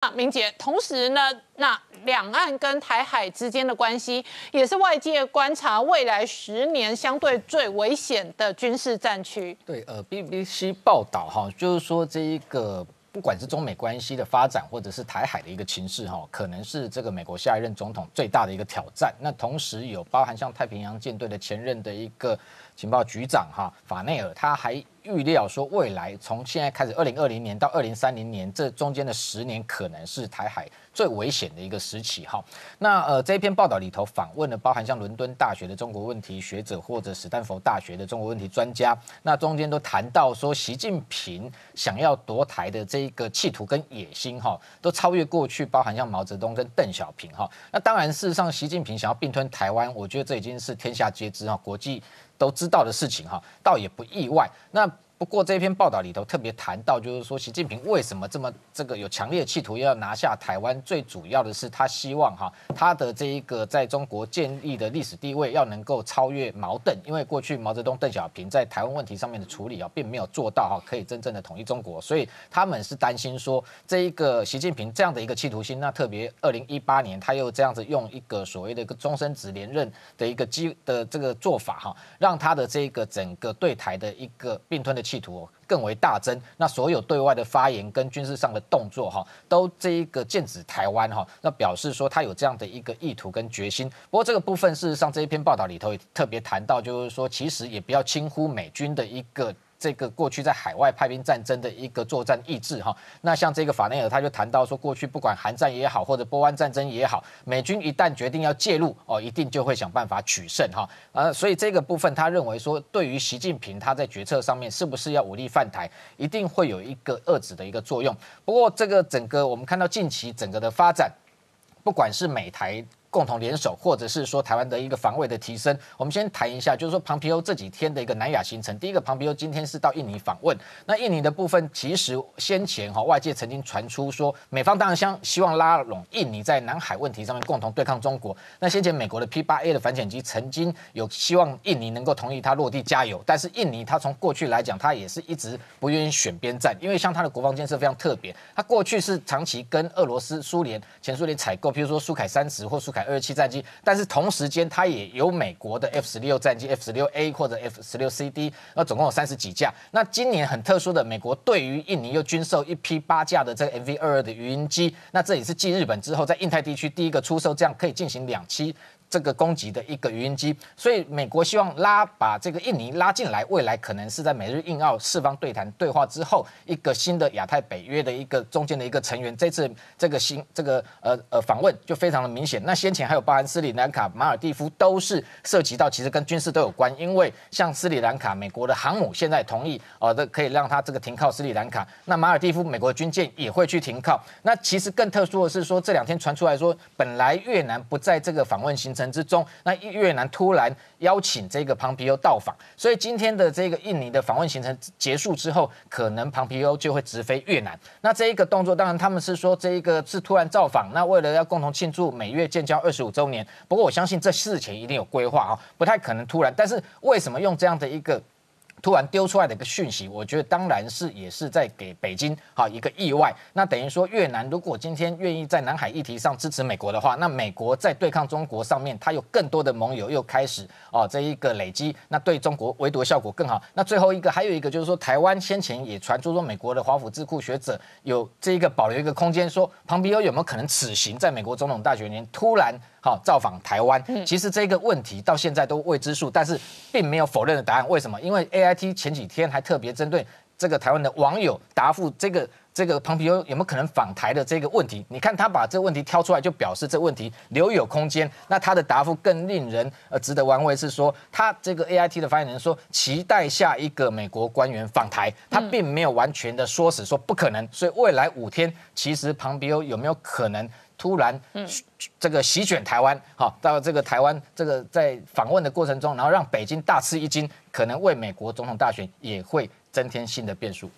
啊，明姐，同时呢，那两岸跟台海之间的关系，也是外界观察未来十年相对最危险的军事战区。对，呃，BBC 报道哈，就是说这一个不管是中美关系的发展，或者是台海的一个情势哈，可能是这个美国下一任总统最大的一个挑战。那同时有包含像太平洋舰队的前任的一个情报局长哈法内尔，他还。预料说，未来从现在开始，二零二零年到二零三零年这中间的十年，可能是台海最危险的一个时期。哈，那呃这篇报道里头访问了包含像伦敦大学的中国问题学者，或者史丹佛大学的中国问题专家，那中间都谈到说，习近平想要夺台的这一个企图跟野心，哈，都超越过去包含像毛泽东跟邓小平，哈。那当然，事实上，习近平想要并吞台湾，我觉得这已经是天下皆知，哈，国际。都知道的事情哈，倒也不意外。那。不过这篇报道里头特别谈到，就是说习近平为什么这么这个有强烈的企图要拿下台湾，最主要的是他希望哈他的这一个在中国建立的历史地位要能够超越毛邓，因为过去毛泽东、邓小平在台湾问题上面的处理啊，并没有做到哈可以真正的统一中国，所以他们是担心说这一个习近平这样的一个企图心，那特别二零一八年他又这样子用一个所谓的一个终身职连任的一个机的这个做法哈，让他的这个整个对台的一个并吞的。企图更为大增，那所有对外的发言跟军事上的动作哈，都这一个剑指台湾哈，那表示说他有这样的一个意图跟决心。不过这个部分事实上这一篇报道里头也特别谈到，就是说其实也不要轻忽美军的一个。这个过去在海外派兵战争的一个作战意志哈，那像这个法内尔他就谈到说，过去不管韩战也好，或者波湾战争也好，美军一旦决定要介入哦，一定就会想办法取胜哈，呃，所以这个部分他认为说，对于习近平他在决策上面是不是要武力犯台，一定会有一个遏制的一个作用。不过这个整个我们看到近期整个的发展，不管是美台。共同联手，或者是说台湾的一个防卫的提升，我们先谈一下，就是说庞皮欧这几天的一个南亚行程。第一个，庞皮欧今天是到印尼访问。那印尼的部分，其实先前哈外界曾经传出说，美方当然相希望拉拢印尼在南海问题上面共同对抗中国。那先前美国的 P 八 A 的反潜机曾经有希望印尼能够同意它落地加油，但是印尼它从过去来讲，它也是一直不愿意选边站，因为像它的国防建设非常特别，它过去是长期跟俄罗斯、苏联、前苏联采购，譬如说苏凯三十或苏凯。二七战机，但是同时间它也有美国的 F 十六战机、F 十六 A 或者 F 十六 CD，那总共有三十几架。那今年很特殊的，美国对于印尼又军售一批八架的这个 MV 二二的鱼鹰机，那这也是继日本之后，在印太地区第一个出售这样可以进行两栖。这个攻击的一个语音机，所以美国希望拉把这个印尼拉进来，未来可能是在美日印澳四方对谈对话之后，一个新的亚太北约的一个中间的一个成员。这次这个新这个呃呃访问就非常的明显。那先前还有包含斯里兰卡、马尔蒂夫都是涉及到，其实跟军事都有关。因为像斯里兰卡，美国的航母现在同意哦，这可以让它这个停靠斯里兰卡。那马尔蒂夫，美国军舰也会去停靠。那其实更特殊的是说，这两天传出来说，本来越南不在这个访问行程。程之中，那越南突然邀请这个庞皮欧到访，所以今天的这个印尼的访问行程结束之后，可能庞皮欧就会直飞越南。那这一个动作，当然他们是说这一个是突然造访，那为了要共同庆祝美越建交二十五周年。不过我相信这事前一定有规划啊，不太可能突然。但是为什么用这样的一个？突然丢出来的一个讯息，我觉得当然是也是在给北京好一个意外。那等于说越南如果今天愿意在南海议题上支持美国的话，那美国在对抗中国上面，它有更多的盟友又开始哦这一个累积，那对中国围堵效果更好。那最后一个还有一个就是说，台湾先前也传出说美国的华府智库学者有这一个保留一个空间，说庞皮欧有没有可能此行在美国总统大选年突然。好，造访台湾，其实这个问题到现在都未知数，但是并没有否认的答案。为什么？因为 A I T 前几天还特别针对这个台湾的网友答复这个这个庞皮欧有没有可能访台的这个问题。你看他把这个问题挑出来，就表示这问题留有空间。那他的答复更令人呃值得玩味，是说他这个 A I T 的发言人说期待下一个美国官员访台，他并没有完全的说死说不可能。所以未来五天，其实庞皮欧有没有可能？突然，这个席卷台湾，哈，到这个台湾，这个在访问的过程中，然后让北京大吃一惊，可能为美国总统大选也会增添新的变数。